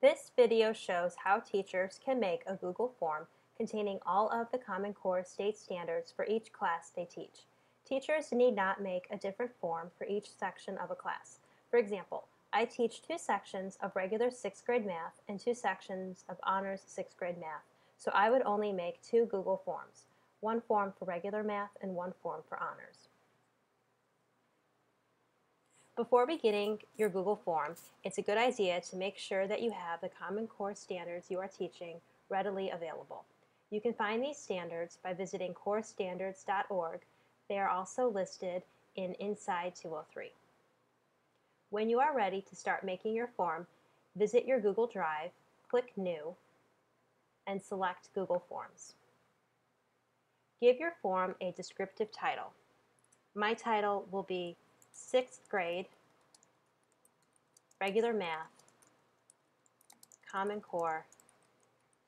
This video shows how teachers can make a Google form containing all of the Common Core state standards for each class they teach. Teachers need not make a different form for each section of a class. For example, I teach two sections of regular 6th grade math and two sections of honors 6th grade math, so I would only make two Google forms, one form for regular math and one form for honors. Before beginning your Google form, it's a good idea to make sure that you have the Common Core standards you are teaching readily available. You can find these standards by visiting corestandards.org. They are also listed in Inside 203. When you are ready to start making your form, visit your Google Drive, click New, and select Google Forms. Give your form a descriptive title. My title will be sixth grade, regular math, Common Core,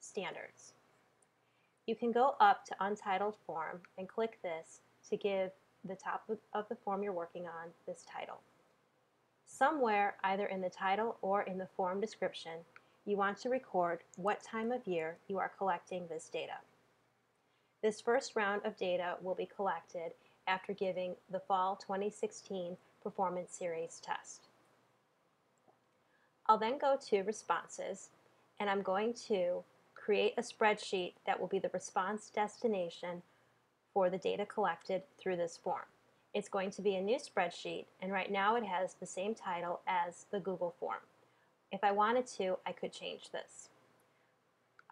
standards. You can go up to Untitled Form and click this to give the top of the form you're working on this title. Somewhere, either in the title or in the form description, you want to record what time of year you are collecting this data. This first round of data will be collected after giving the Fall 2016 Performance Series test. I'll then go to Responses, and I'm going to create a spreadsheet that will be the response destination for the data collected through this form. It's going to be a new spreadsheet, and right now it has the same title as the Google form. If I wanted to, I could change this.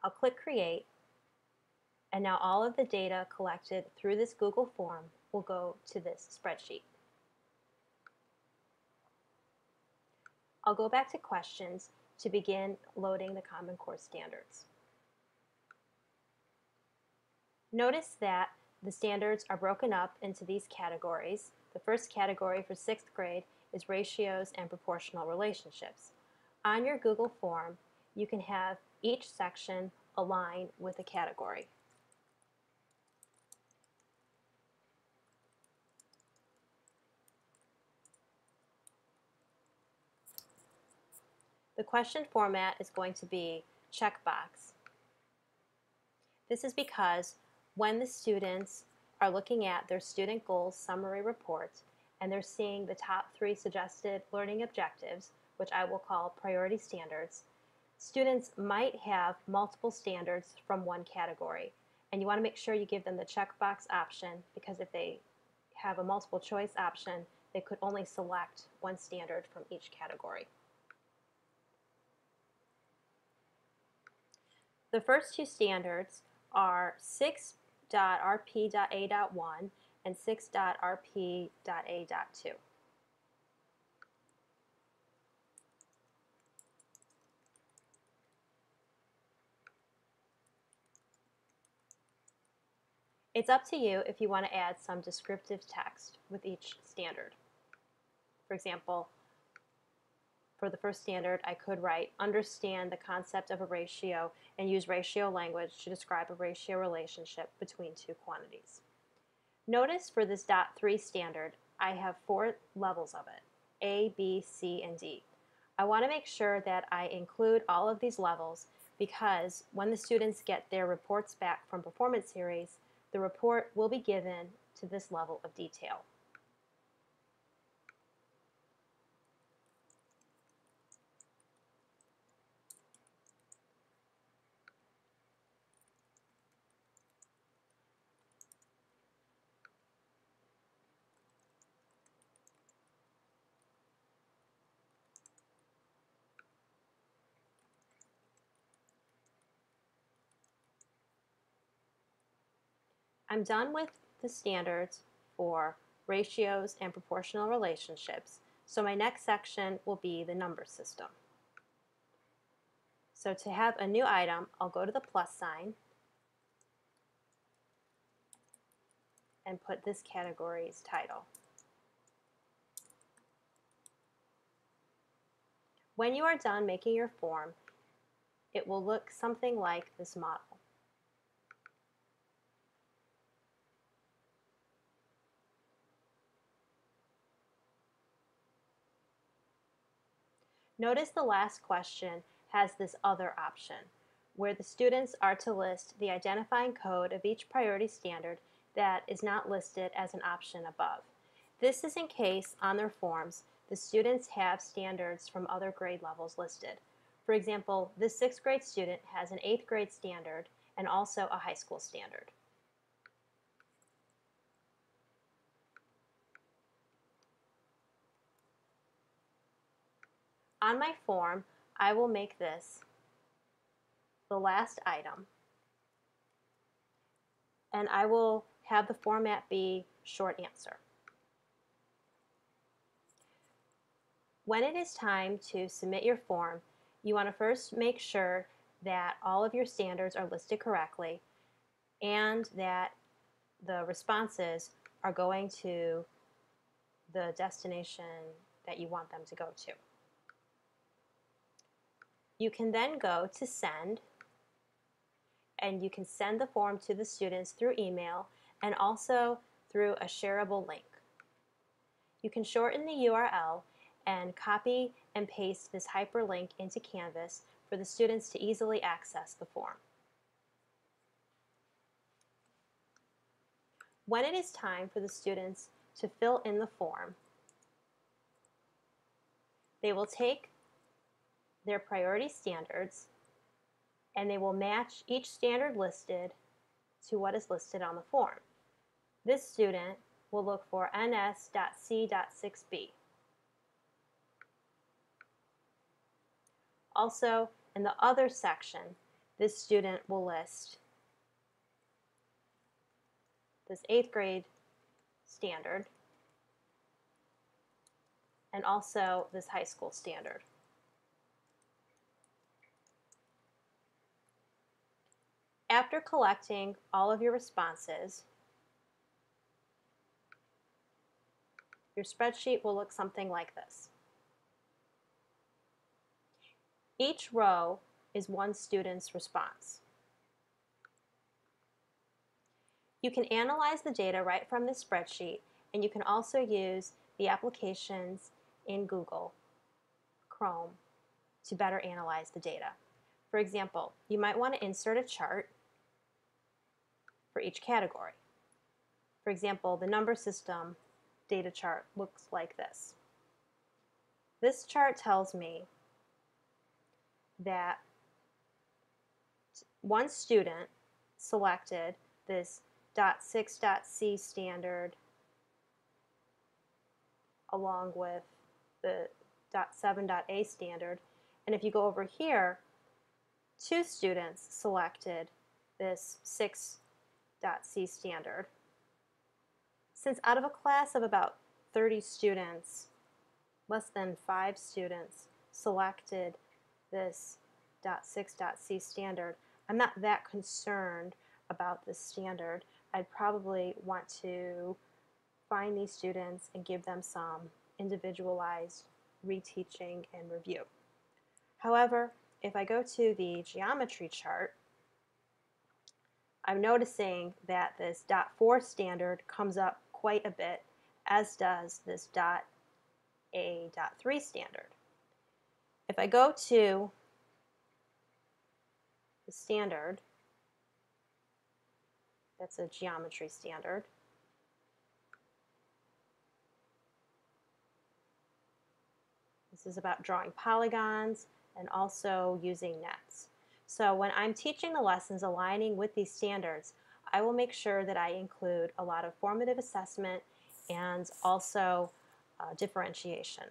I'll click Create, and now all of the data collected through this Google form will go to this spreadsheet. I'll go back to questions to begin loading the Common Core standards. Notice that the standards are broken up into these categories. The first category for sixth grade is ratios and proportional relationships. On your Google form, you can have each section align with a category. The question format is going to be checkbox. This is because when the students are looking at their student goals summary report and they're seeing the top three suggested learning objectives, which I will call priority standards, students might have multiple standards from one category. And you want to make sure you give them the checkbox option because if they have a multiple choice option, they could only select one standard from each category. The first two standards are 6.rp.a.1 and 6.rp.a.2. It's up to you if you want to add some descriptive text with each standard. For example, for the first standard, I could write, understand the concept of a ratio and use ratio language to describe a ratio relationship between two quantities. Notice for this dot 3 standard, I have four levels of it, A, B, C, and D. I want to make sure that I include all of these levels because when the students get their reports back from performance series, the report will be given to this level of detail. I'm done with the standards for ratios and proportional relationships, so my next section will be the number system. So to have a new item, I'll go to the plus sign and put this category's title. When you are done making your form, it will look something like this model. Notice the last question has this other option, where the students are to list the identifying code of each priority standard that is not listed as an option above. This is in case, on their forms, the students have standards from other grade levels listed. For example, this sixth grade student has an eighth grade standard and also a high school standard. On my form, I will make this the last item and I will have the format be short answer. When it is time to submit your form, you want to first make sure that all of your standards are listed correctly and that the responses are going to the destination that you want them to go to. You can then go to send and you can send the form to the students through email and also through a shareable link. You can shorten the URL and copy and paste this hyperlink into Canvas for the students to easily access the form. When it is time for the students to fill in the form, they will take their priority standards and they will match each standard listed to what is listed on the form. This student will look for ns.c.6b. Also, in the other section, this student will list this eighth grade standard and also this high school standard. After collecting all of your responses, your spreadsheet will look something like this. Each row is one student's response. You can analyze the data right from the spreadsheet, and you can also use the applications in Google Chrome to better analyze the data. For example, you might want to insert a chart for each category. For example, the number system data chart looks like this. This chart tells me that one student selected this .6.c standard along with the .7.a standard. And if you go over here, two students selected this 6.c standard. Since out of a class of about 30 students, less than five students selected this .6.c standard, I'm not that concerned about this standard. I'd probably want to find these students and give them some individualized reteaching and review. However, if I go to the geometry chart, I'm noticing that this dot 4 standard comes up quite a bit, as does this dot A dot 3 standard. If I go to the standard, that's a geometry standard, This is about drawing polygons and also using nets. So when I'm teaching the lessons aligning with these standards, I will make sure that I include a lot of formative assessment and also uh, differentiation.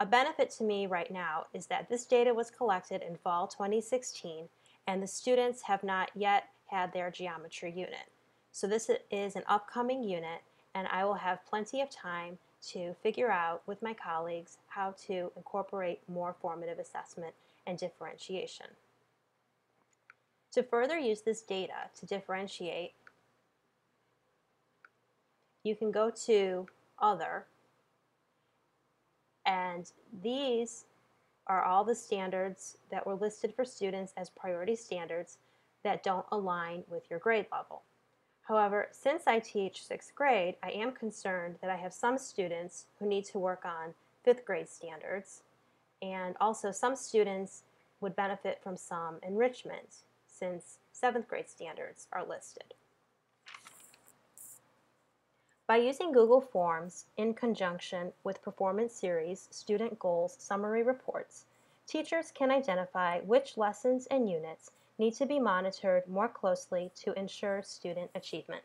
A benefit to me right now is that this data was collected in fall 2016 and the students have not yet had their geometry unit. So this is an upcoming unit and I will have plenty of time to figure out with my colleagues how to incorporate more formative assessment and differentiation. To further use this data to differentiate, you can go to Other, and these are all the standards that were listed for students as priority standards that don't align with your grade level. However, since I teach sixth grade, I am concerned that I have some students who need to work on fifth grade standards, And also some students would benefit from some enrichment since seventh grade standards are listed. By using Google Forms in conjunction with Performance Series Student Goals Summary Reports, teachers can identify which lessons and units need to be monitored more closely to ensure student achievement.